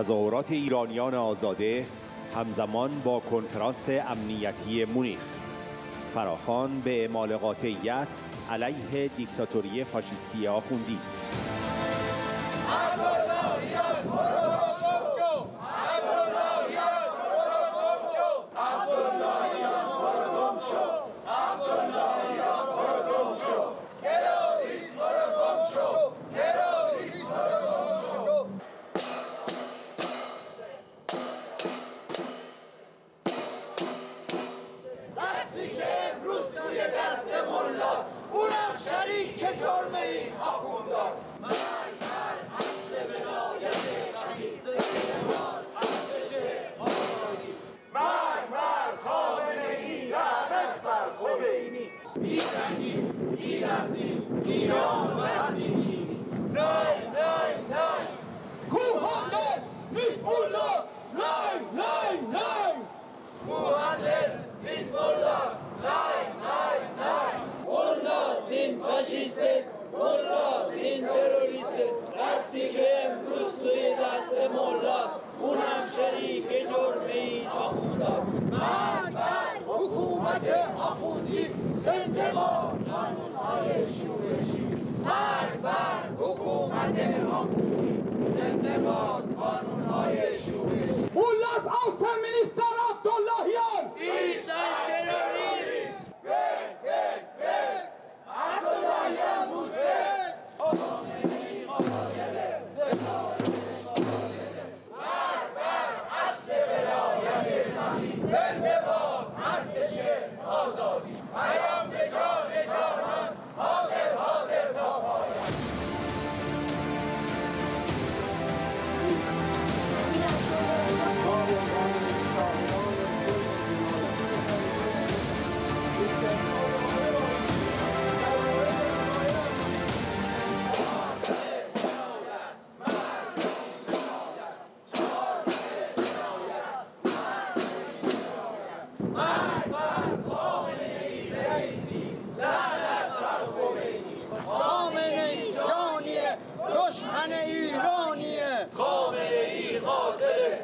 تظاهرات ایرانیان آزاده همزمان با کنفرانس امنیتی مونیخ. فراخان به اعمال قاطعیت علیه دیکتاتوری فاشیستی آخوندی. Mirazim, Miron Vasili. Nein, nein, nein. Kuhander, Mitbullah, nein, nein, nein. Kuhander, Mitbullah, nein, nein, nein. Mullah sind Faschisten, Mullah sind Terroristen. Lass die Gräber زنده با قانونهای شورشی. مرگ بر حکومت آخوندی زنده با قانونهای شورشی. ایرانیه. خامنه ای قاتله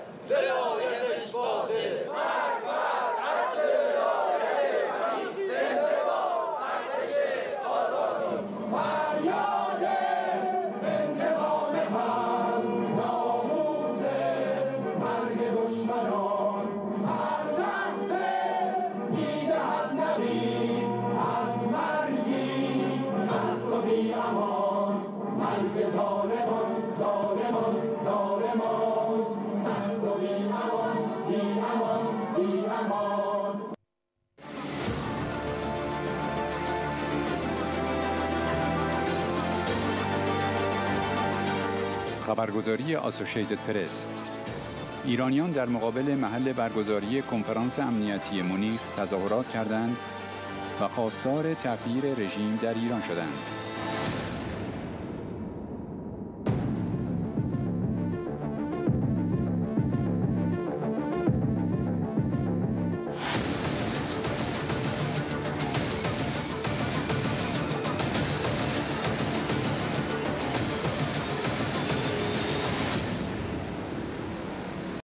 خبرگزاری آسوشیتد پرس ایرانیان در مقابل محل برگزاری کنفرانس امنیتی مونیخ تظاهرات کردند و خواستار تغییر رژیم در ایران شدند.